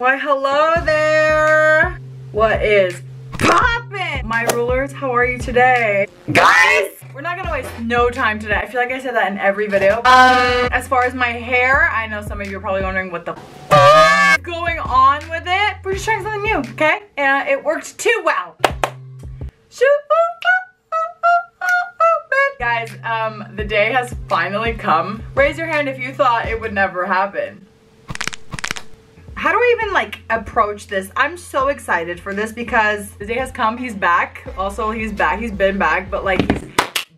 Why, hello there. What is poppin'? My rulers, how are you today? Guys! We're not gonna waste no time today. I feel like I said that in every video. Um, as far as my hair, I know some of you are probably wondering what the f is going on with it. We're just trying something new, okay? And it worked too well. Shoot. Guys, um, the day has finally come. Raise your hand if you thought it would never happen. How do I even like approach this? I'm so excited for this because the day has come. He's back. Also, he's back. He's been back, but like he's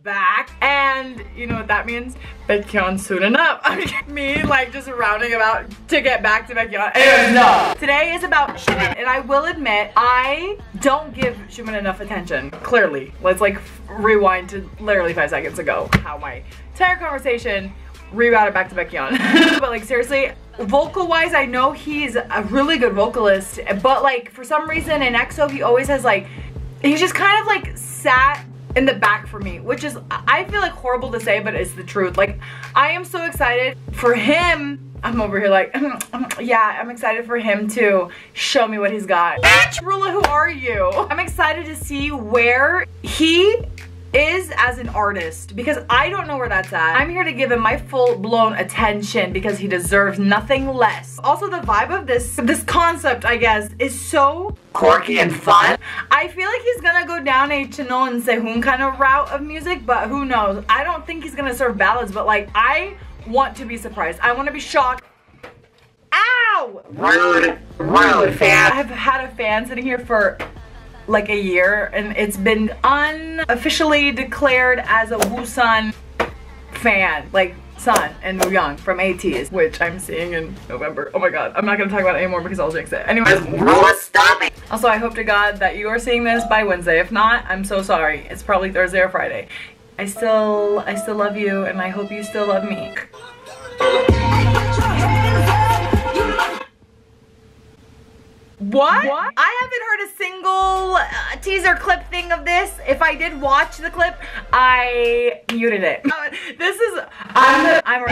back. And you know what that means? Baekhyun soon enough. I mean, me like just rounding about to get back to Baekhyun. No. Today is about Xiumin. And I will admit, I don't give Xiumin enough attention. Clearly. Let's like rewind to literally five seconds ago. How my entire conversation rerouted back to Baekhyun. but like seriously, vocal wise, I know he's a really good vocalist. But like for some reason in EXO, he always has like, he's just kind of like sat in the back for me, which is, I feel like horrible to say, but it's the truth. Like, I am so excited for him. I'm over here like, yeah, I'm excited for him to show me what he's got. Rula, who are you? I'm excited to see where he is as an artist because I don't know where that's at. I'm here to give him my full-blown attention because he deserves nothing less. Also, the vibe of this, this concept, I guess, is so Quirky and fun. I feel like he's gonna go down a Chanyeol and Sehun kind of route of music, but who knows? I don't think he's gonna serve ballads, but like, I want to be surprised. I want to be shocked. Ow! Rude, rude fan. I've had a fan sitting here for like a year and it's been unofficially declared as a WooSan fan. Like San and Wooyoung from ATEEZ, which I'm seeing in November. Oh my god, I'm not gonna talk about it anymore because I'll jinx it. Anyways, Rula, stop it. also I hope to God that you are seeing this by Wednesday. If not, I'm so sorry. It's probably Thursday or Friday. I still, I still love you and I hope you still love me. What? what? I haven't heard a single uh, teaser clip thing of this. If I did watch the clip, I muted it. Uh, this is I'm the, I'm a,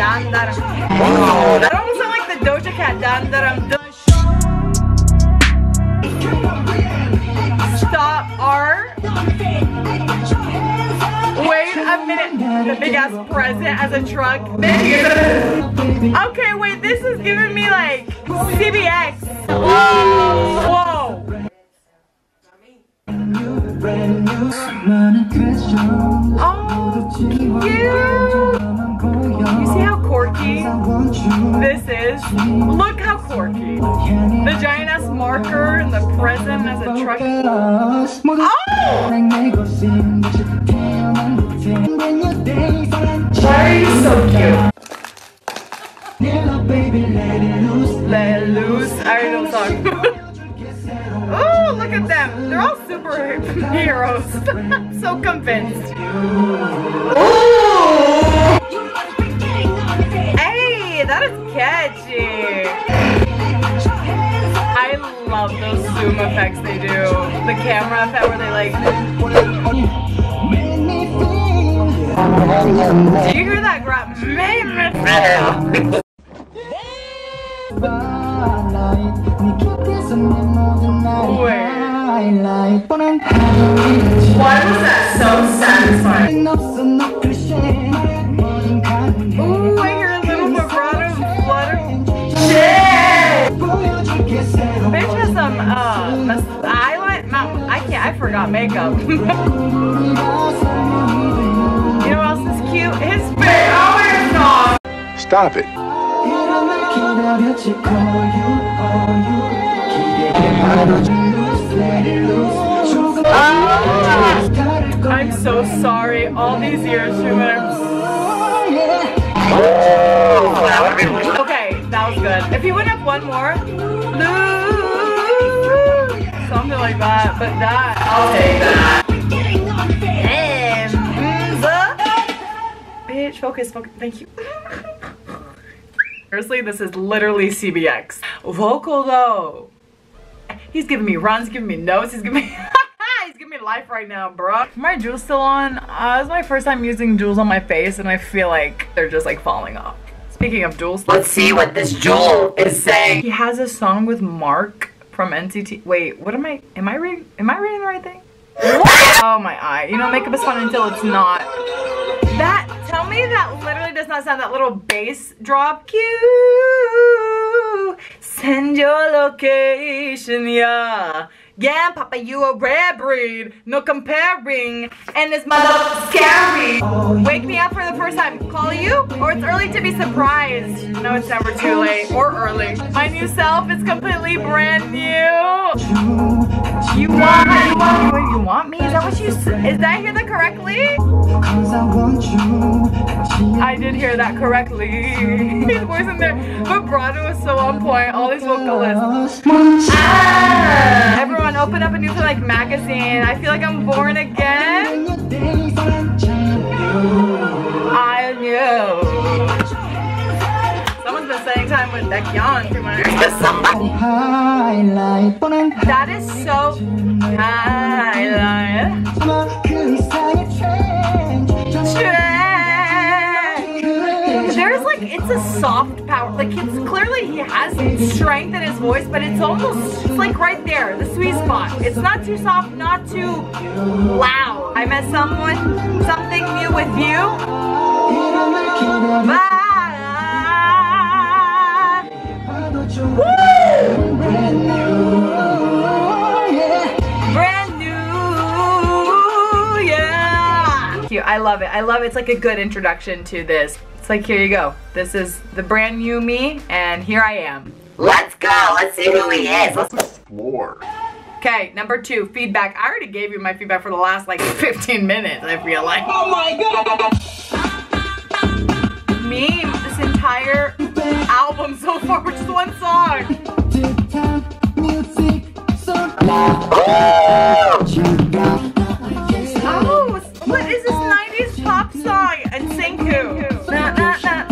Dan daram. That almost sound like the Doja Cat Dan daram. Stop R. A minute. The big ass present as a truck. Okay, wait, this is giving me like CBX. Whoa. Whoa. Oh, cute. You see how quirky this is? Look how quirky. The giant ass marker and the present as a truck. Oh! Why are you so cute? Let loose. I already know song. oh, look at them. They're all superheroes. So convinced. Hey, that is catchy. I love those zoom effects they do. The camera effect where they like. Do you hear that grab? Why was that so satisfying? Ooh, I hear a little vibrato flutter. Shit! Bitch has some, uh. No, I can't, I forgot makeup. Stop it. Ah! I'm so sorry. All these years, Xiumin. Okay, that was good. If you went up one more, something like that, but that, I'll take that. Bitch, focus, focus. Thank you. Seriously, this is literally CBX. Vocal though. He's giving me runs, giving me notes, he's giving me, he's giving me life right now, bro. My jewels still on. Uh, this is my first time using jewels on my face, and I feel like they're just like falling off. Speaking of jewels, Let's see what this jewel is saying. he has a song with Mark from NCT. Wait, what am I? Am I reading? Am I reading the right thing? oh my eye. You know, makeup is fun until it's not. That. Tell me that literally does not sound that little bass drop. Cue, Send your location, yeah. Yeah, Papa, you a rare breed. No comparing. And this mother scary. Wake me up for the first time. Call you? Or it's early to be surprised. No, it's never too late. Or early. My new self is completely brand new. You want you want me? You want me? Is that what you Is that I hear that correctly? I did hear that correctly. His voice in there. but Vibrato is so on point. All these vocalists. Ah! Everyone, open up a new like magazine. I feel like I'm born again. I knew. Someone's spending time with Baekhyun too much. That is so highlight. There's like it's a soft power. Like it's clearly he has strength in his voice, but it's almost it's like right there, the sweet spot. It's not too soft, not too loud. I met someone, something new with you. Bye. I love it. I love it. It's like a good introduction to this. It's like here you go. This is the brand new me, and here I am. Let's go. Let's see who he is. Let's explore. Okay, number two, feedback. I already gave you my feedback for the last like 15 minutes, I feel like. Oh my god! Meme this entire album so far, which is one song. Oh, what is this 90s pop song? And Senku. Uh.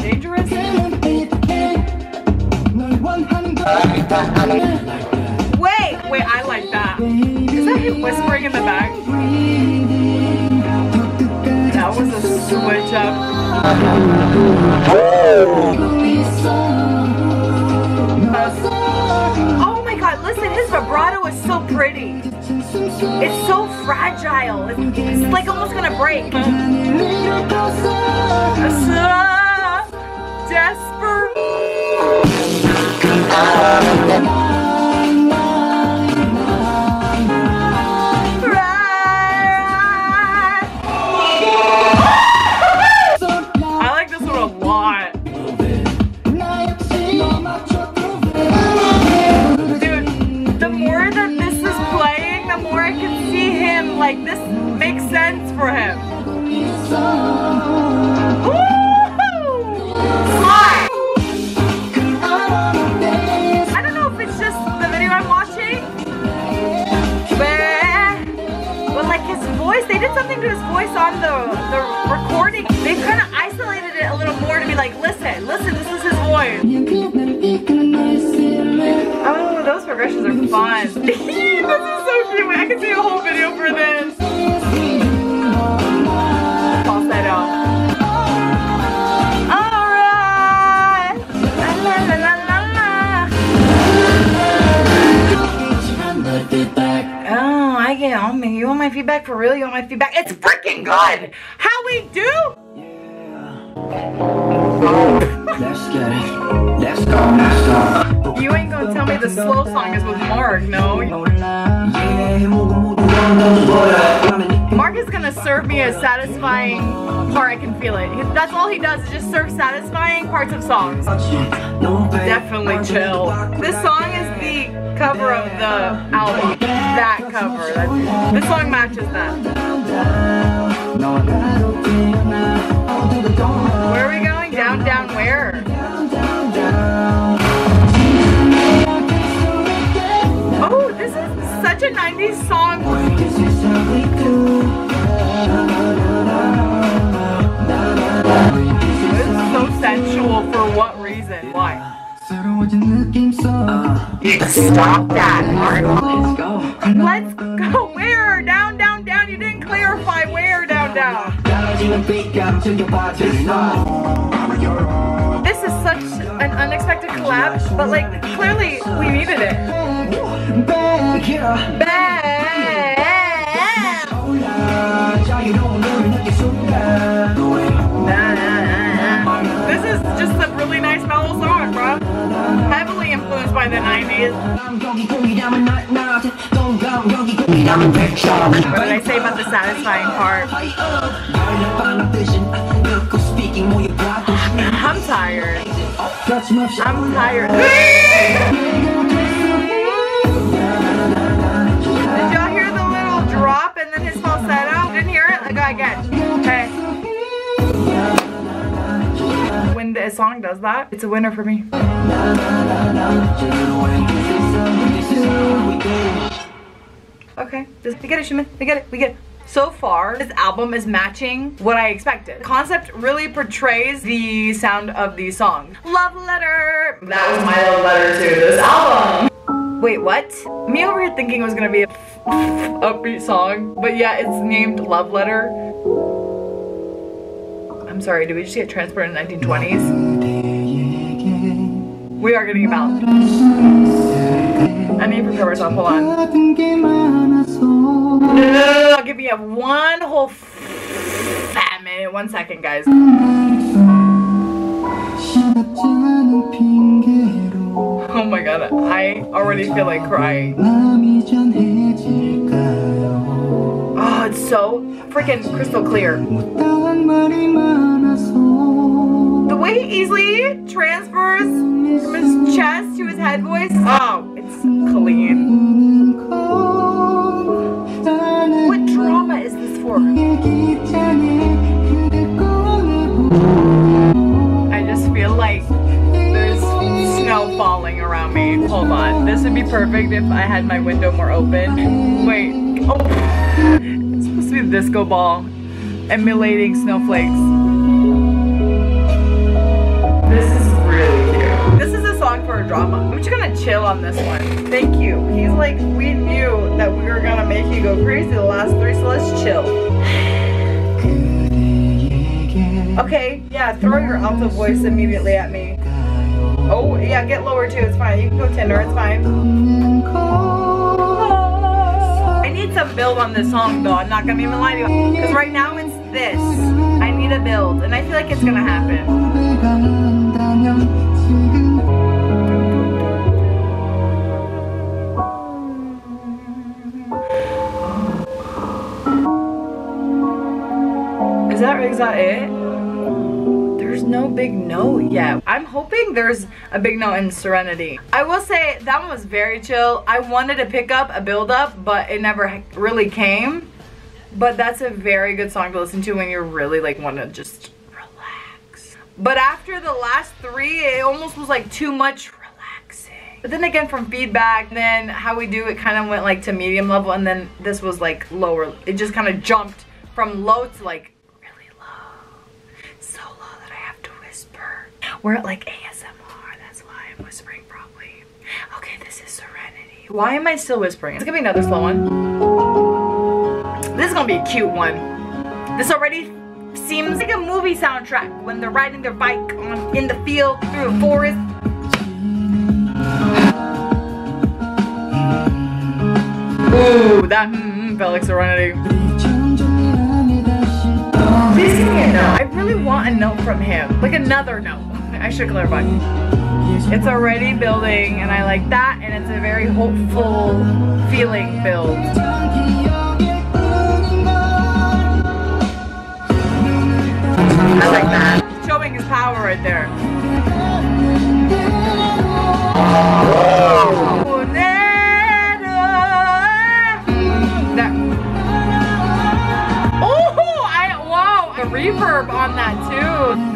Dangerous? Wait, wait, I like that. Is that him whispering in the back? Oh my god, listen, his vibrato is so pretty. It's so fragile. It's, it's like almost gonna break. The, the recording—they've kind of isolated it a little more to be like, listen, listen, this is his voice. Oh, those progressions are fun. this is so cute. I could see a whole video for this. I get on. You want my feedback for real? You want my feedback? It's freaking good. How we do? Let's get it. Let's go, let's go. You ain't gonna tell me the slow song is with Mark, no? Mark is gonna serve me a satisfying part, I can feel it. That's all he does, just serve satisfying parts of songs. Definitely chill. This song is the cover of the album. That cover. That's, this song matches that. Uh, Stop that, Let's go. Let's go. Where? Down, down, down. You didn't clarify where down, down. This is such an unexpected collab, but like clearly we needed it. Back. Back. By the 90s. What did I say about the satisfying part? I'm tired. I'm tired. The song does that, it's a winner for me. Okay, we get it, Xiumin. We get it. We get it. So far, this album is matching what I expected. The concept really portrays the sound of the song. Love letter. That was my love letter to this album. Wait, what? Me over here thinking it was gonna be a upbeat song, but yeah, it's named Love Letter. I'm sorry, did we just get transported in the 1920s? We are getting a about. I need to prepare myself. Hold on. No, no, no, no, give me a one whole fat minute. One second, guys. Oh my god, I already feel like crying. Oh, it's so freaking crystal clear. The way he easily transfers from his chest to his head voice. Oh, it's clean. What drama is this for? I just feel like there's snow falling around me. Hold on. This would be perfect if I had my window more open. Wait. Oh. It's supposed to be a disco ball emulating snowflakes. This is really cute. This is a song for a drama. I'm just gonna chill on this one. Thank you. He's like, we knew that we were gonna make you go crazy the last three, so let's chill. Okay, yeah, throw your alto voice immediately at me. Oh, yeah, get lower too, it's fine. You can go tenor, it's fine. I need some build on this song though, I'm not gonna even lie to you. Because right now this. I need a build, and I feel like it's gonna happen. Is that, is that it? There's no big note yet. I'm hoping there's a big note in Serenity. I will say that one was very chill. I wanted to pick up a build up, but it never really came. But that's a very good song to listen to when you're really like want to just relax. But after the last three, it almost was like too much relaxing. But then again, from feedback, then how we do it kind of went like to medium level, and then this was like lower. It just kind of jumped from low to like really low. So low that I have to whisper. We're at like ASMR, that's why I'm whispering probably. Okay, this is Serenity. Why am I still whispering? It's gonna be another slow one. This is gonna be a cute one. This already seems like a movie soundtrack when they're riding their bike on, in the field through a forest. Ooh, that mm, felt like Serenity. Please give a note. I really want a note from him. Like another note. I should clarify. It's already building and I like that and it's a very hopeful feeling build. I like that. Showing his power right there. That- Oh, I wow, a reverb on that too.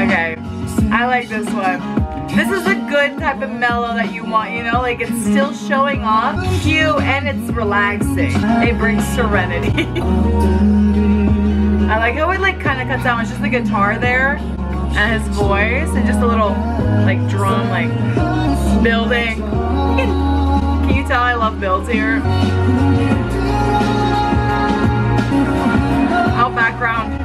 Okay, I like this one. Type of mellow that you want, you know, like it's still showing off, cute, and it's relaxing. It brings serenity. I like how it like kind of cuts out. It's just the guitar there. and his voice and just a little like drum like building. Can you tell I love builds here? Out background.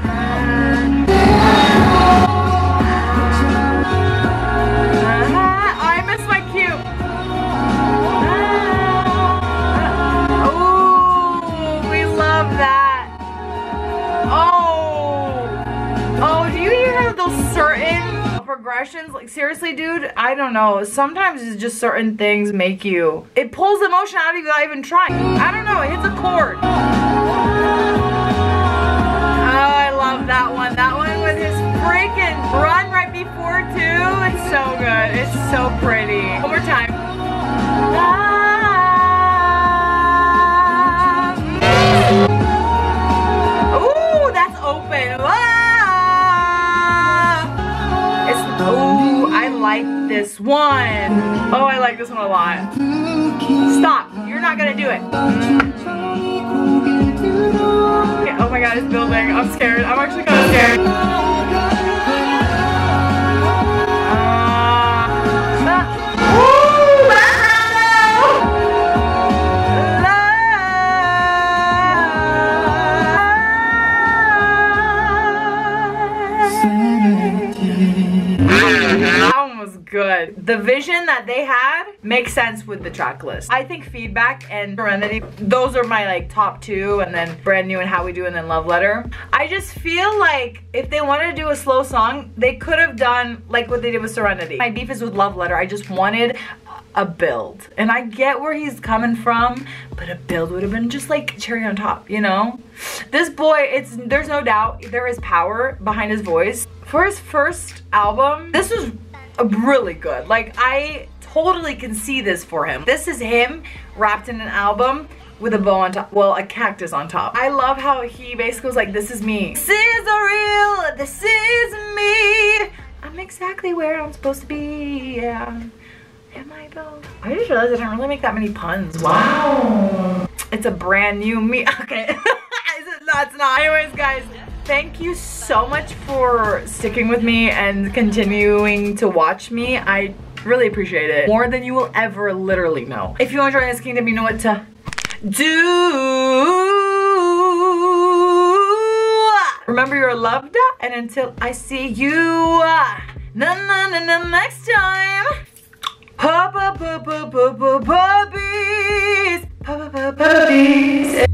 Like seriously, dude, I don't know. Sometimes it's just certain things make you. It pulls emotion out of you without even trying. I don't know. It hits a chord. Oh, I love that one. That one with his freaking run right before too. It's so good. It's so pretty. One more time. This one. Oh, I like this one a lot. Stop. You're not gonna do it. Okay, oh my god, it's building. I'm scared. I'm actually kind of scared. The vision that they had makes sense with the track list. I think Feedback and Serenity, those are my like top two and then Brand New and How We Do and then Love Letter. I just feel like if they wanted to do a slow song, they could have done like what they did with Serenity. My beef is with Love Letter. I just wanted a build. And I get where he's coming from, but a build would have been just like cherry on top, you know? This boy, it's there's no doubt there is power behind his voice. For his first album, this was really good. Like I totally can see this for him. This is him wrapped in an album with a bow on top. Well, a cactus on top. I love how he basically was like, this is me. This is real, this is me. I'm exactly where I'm supposed to be, yeah. Am I though? I just realized I didn't really make that many puns. Wow. It's a brand new me. Okay. That's not. Anyways, guys, thank you so much for sticking with me and continuing to watch me. I really appreciate it. More than you will ever literally know. If you want to join this kingdom, you know what to do. Remember you're loved and until I see you na na na na next time. Puppies. Puppies.